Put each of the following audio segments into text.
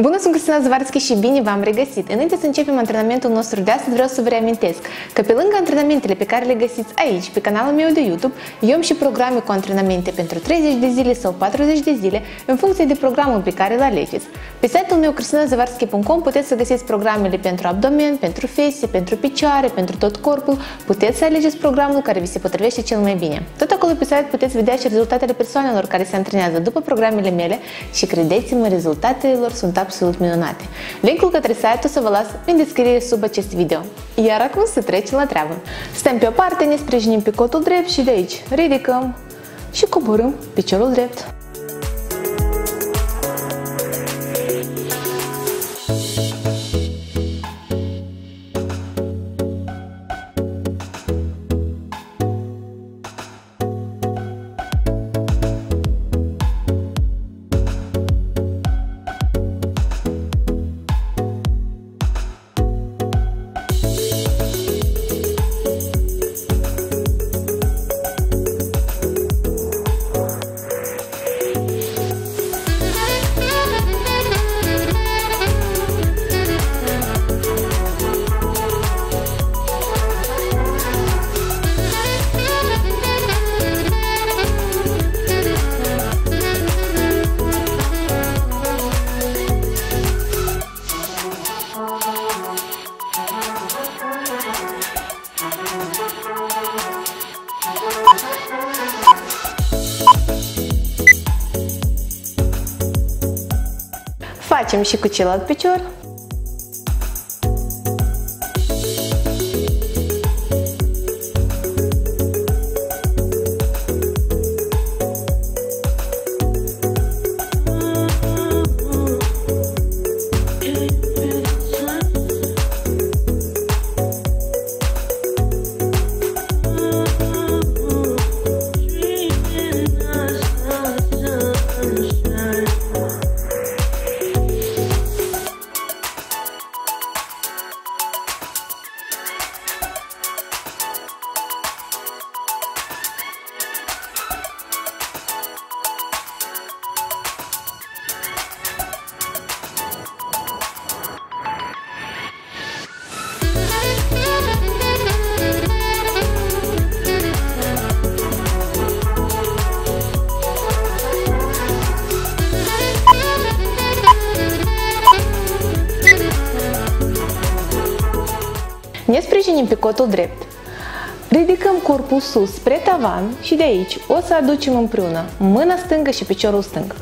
Bună, sunt Cristina Zvarski și bine v-am regăsit! Înainte să începem antrenamentul nostru de astăzi, vreau să vă reamintesc că pe lângă antrenamentele pe care le găsiți aici, pe canalul meu de YouTube, eu am și programe cu antrenamente pentru 30 de zile sau 40 de zile, în funcție de programul pe care îl alegeți. Pe site-ul meu cristinazvarski.com puteți să găsiți programele pentru abdomen, pentru fese, pentru picioare, pentru tot corpul, puteți să alegeți programul care vi se potrivește cel mai bine. Tot acolo pe site puteți vedea și rezultatele persoanelor care se antrenează după programele mele și credeți-mă, rezultatele lor sunt absolut minunate. Linkul către site o să vă las în descriere sub acest video. Iar acum să trecem la treabă. Stăm pe o parte, ne sprijinim pe cotul drept și de aici ridicăm și coborâm piciorul drept. Facem și cu celălalt Ne sprijinim pe cotul drept. Ridicăm corpul sus spre tavan și de aici o să aducem împreună mâna stângă și piciorul stâng.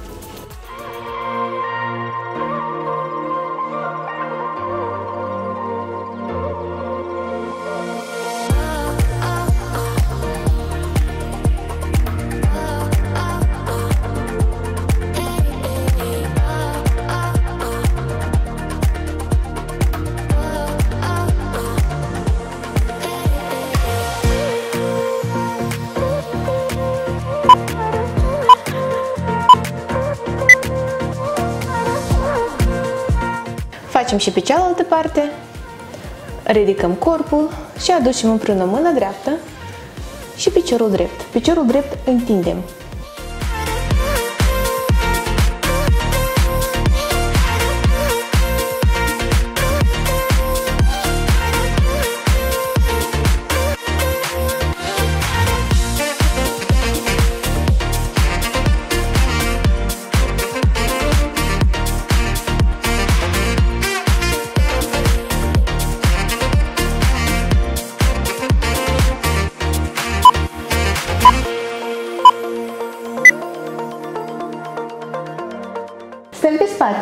Facem și pe cealaltă parte. Ridicăm corpul și aducem împreună mâna dreaptă și piciorul drept. Piciorul drept întindem.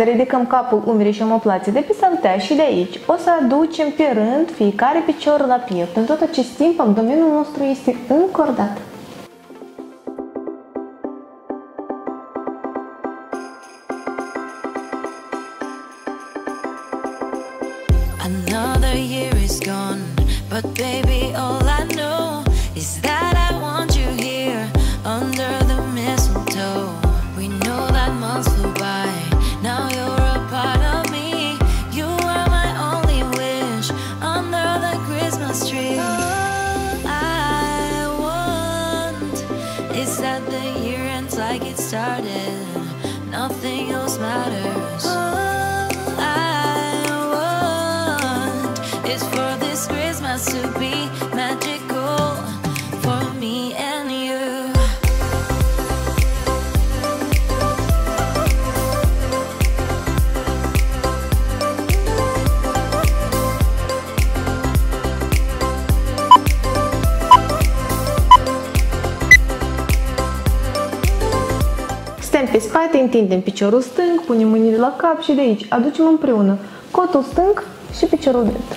Stăm pe spate, ridicăm capul, umerii și omoplații de pe saltea și de aici o să aducem pe rând fiecare picior la piept. În tot acest timp, abdomenul nostru este încordat. Another year is gone, but baby, all întindem piciorul stâng, punem mâinile la cap și de aici aducem împreună cotul stâng și piciorul drept.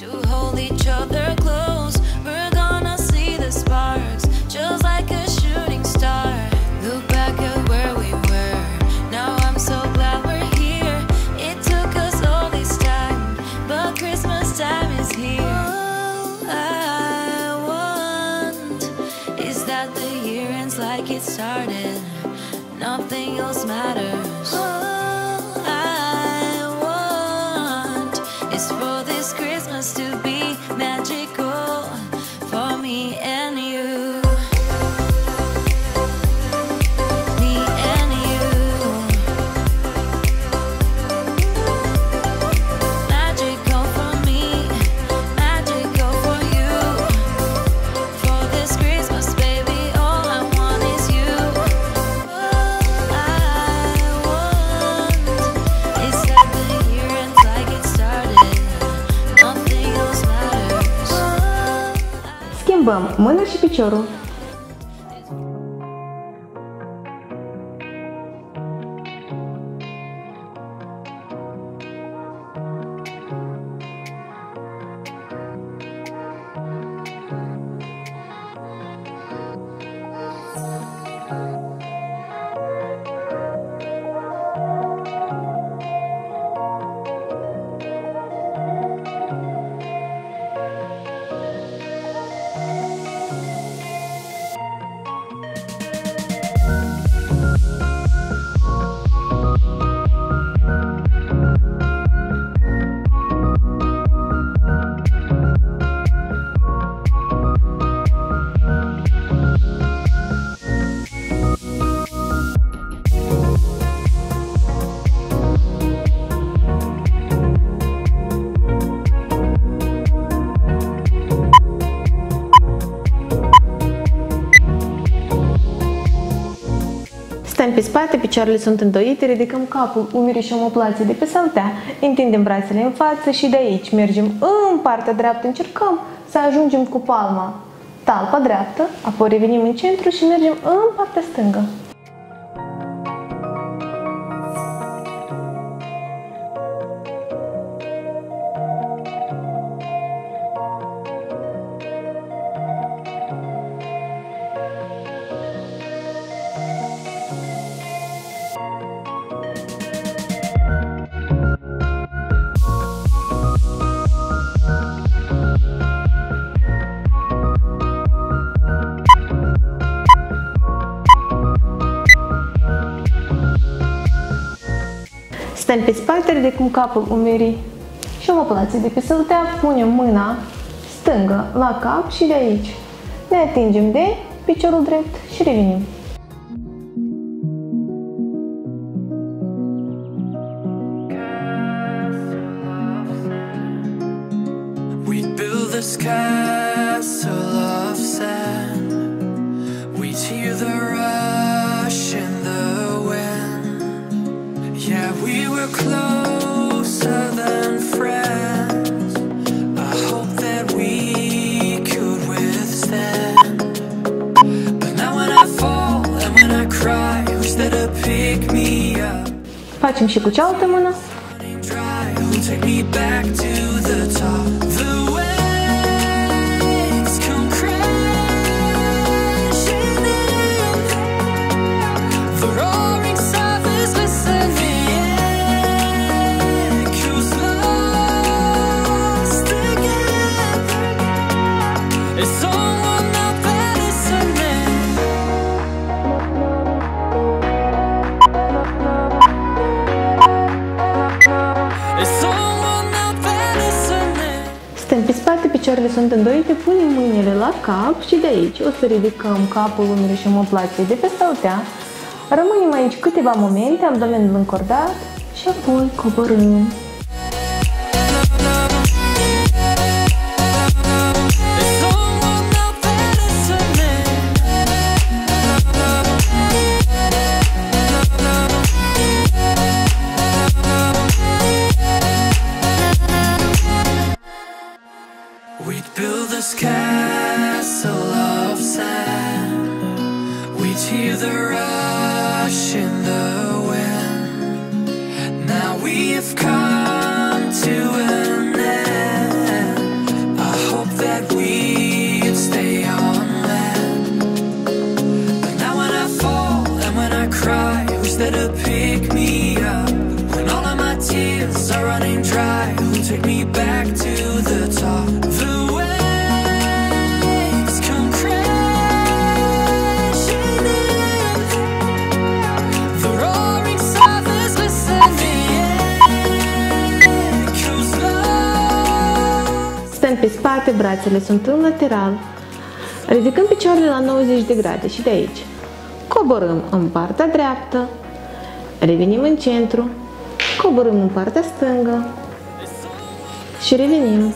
to hold each other Schimbăm mâna și piciorul. Spate, picioarele sunt îndoite, ridicăm capul, umerii și omoplații de pe saltea, întindem brațele în față și de aici mergem în partea dreaptă, încercăm să ajungem cu palma talpa dreaptă, apoi revenim în centru și mergem în partea stângă. Stăm pe spate, ridicăm capul, umerii și omoplații de pe săltea, punem mâna stângă la cap și de aici ne atingem de piciorul drept și revenim. Facem și cu cealaltă pe spate, picioarele sunt îndoite, punem mâinile la cap și de aici o să ridicăm capul, umerii și omoplații de pe saltea. Rămânem aici câteva momente, abdomenul încordat și apoi coborâm. Brațele sunt în lateral. Ridicăm picioarele la 90 de grade și de aici. Coborâm în partea dreaptă. Revenim în centru. Coborâm în partea stângă. Și revenim.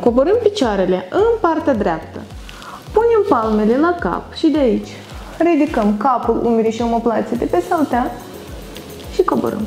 Coborâm picioarele în partea dreaptă. Punem palmele la cap și de aici ridicăm capul, umerii și omoplații de pe saltea și coborâm.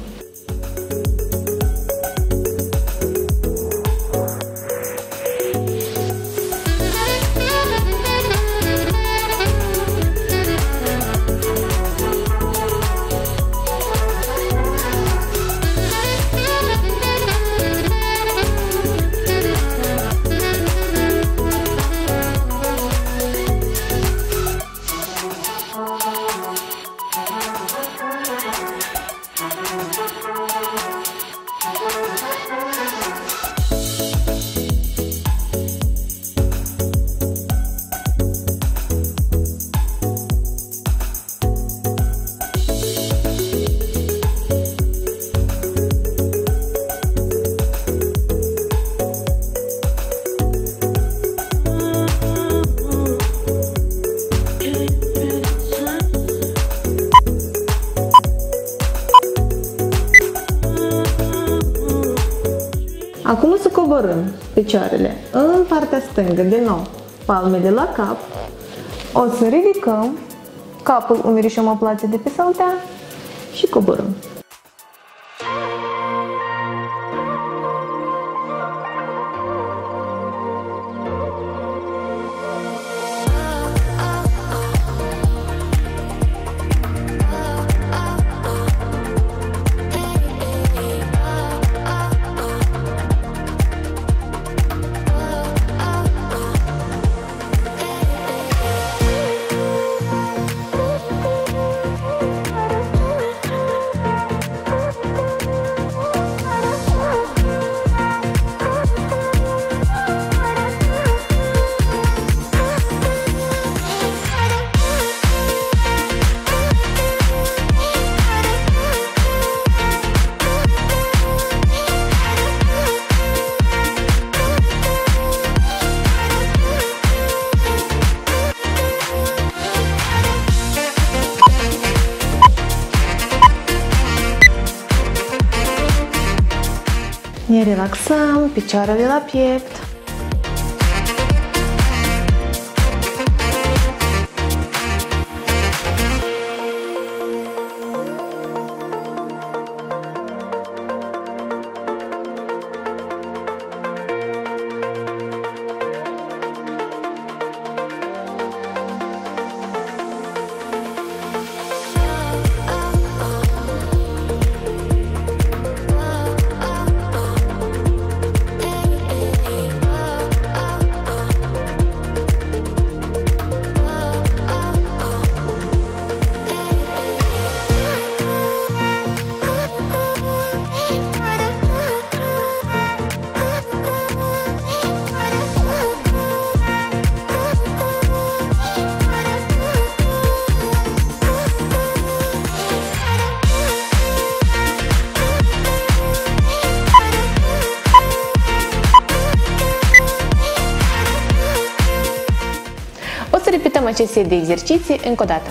Stângă, din nou, palmele la cap. O să ridicăm capul, umerii și omoplații de pe saltea relaxăm, picioarele acest de exerciții încă o dată.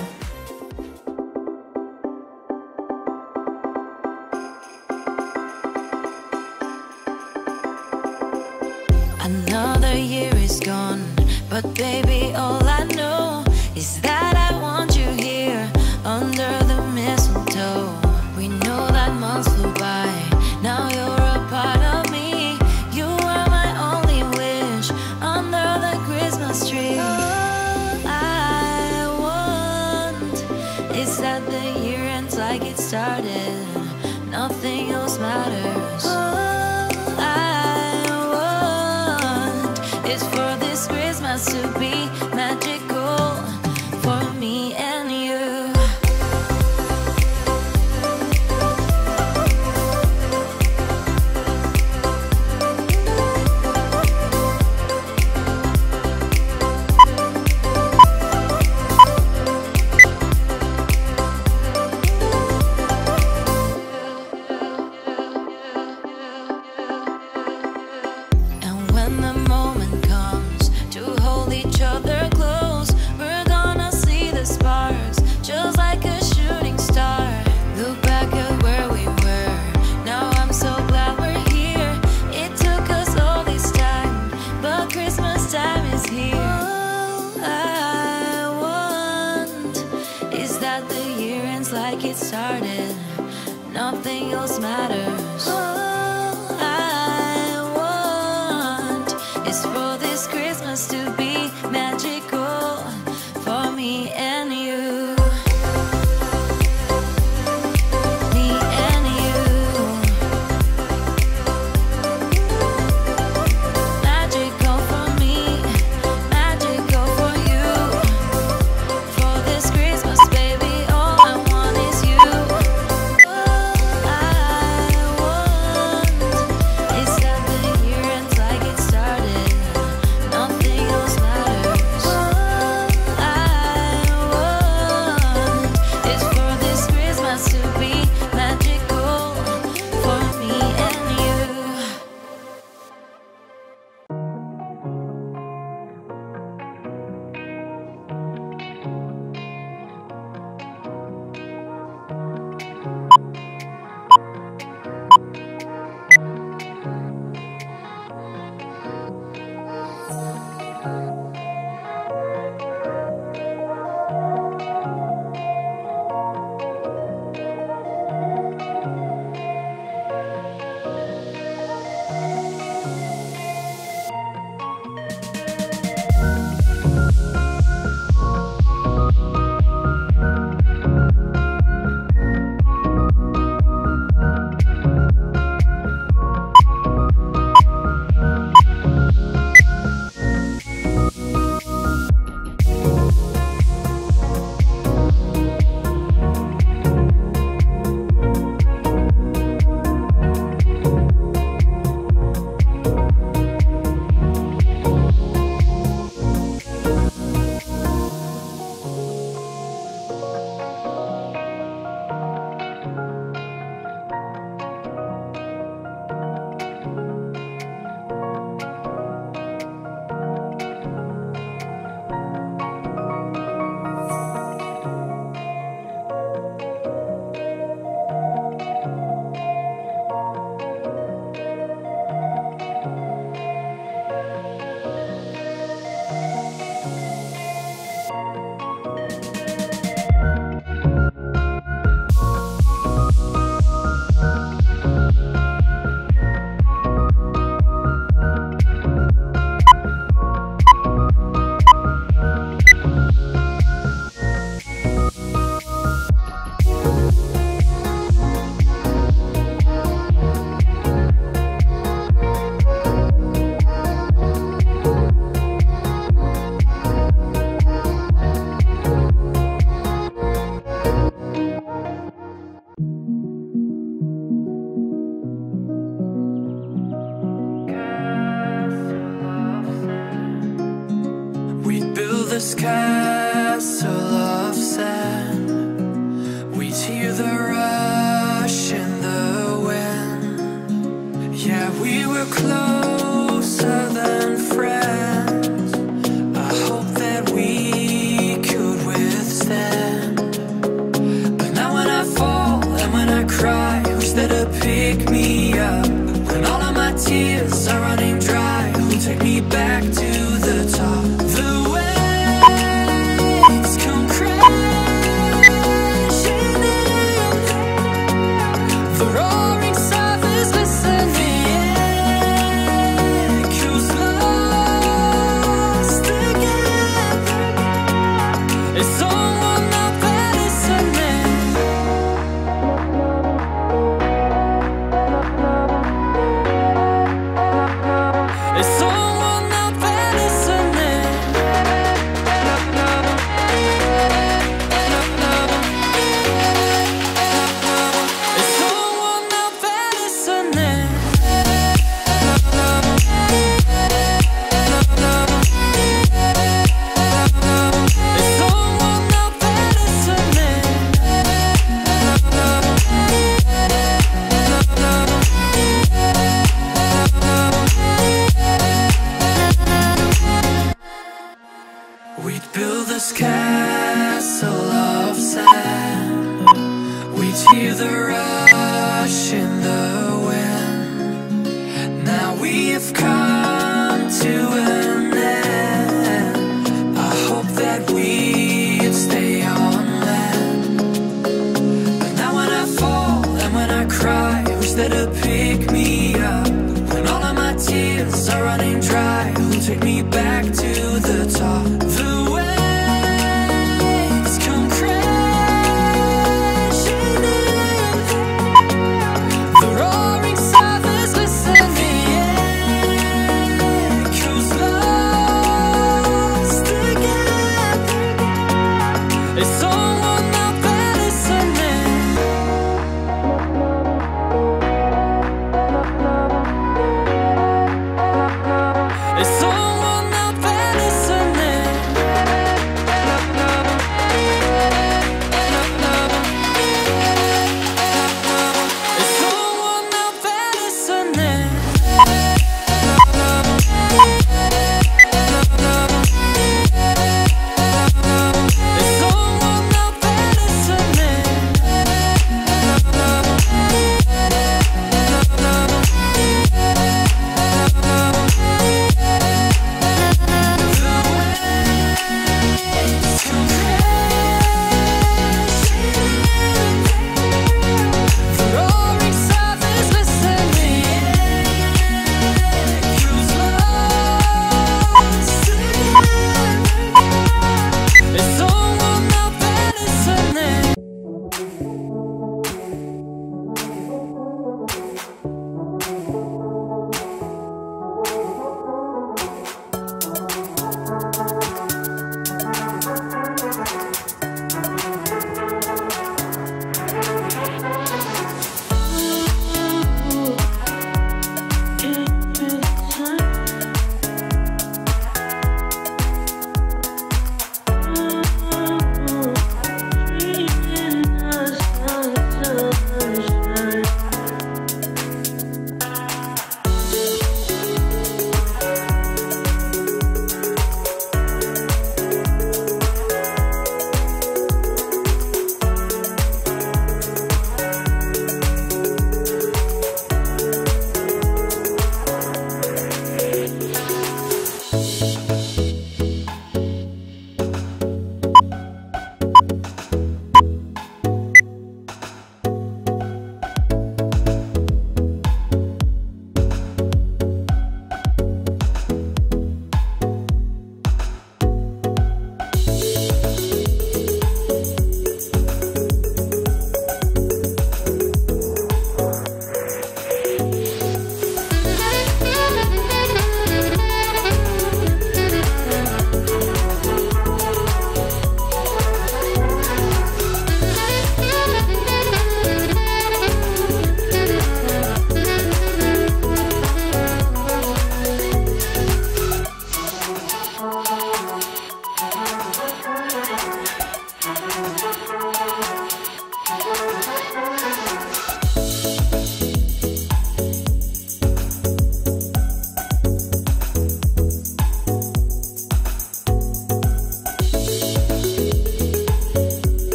this castle of sand. We hear the rush in the wind. Yeah, we were close.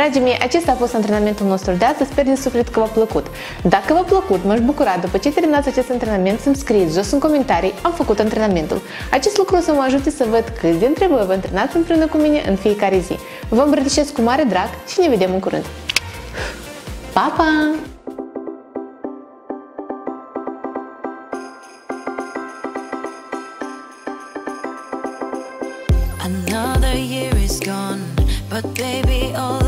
Dragii mei, acesta a fost antrenamentul nostru de astăzi, sper din suflet că v-a plăcut. Dacă v-a plăcut, m-aș bucura după ce terminați acest antrenament să-mi scrieți jos în comentarii, am făcut antrenamentul. Acest lucru o să mă ajute să văd câți dintre voi vă antrenați împreună cu mine în fiecare zi. Vă îmbrățișez cu mare drag și ne vedem în curând. Pa, pa! Another year is gone, but baby, all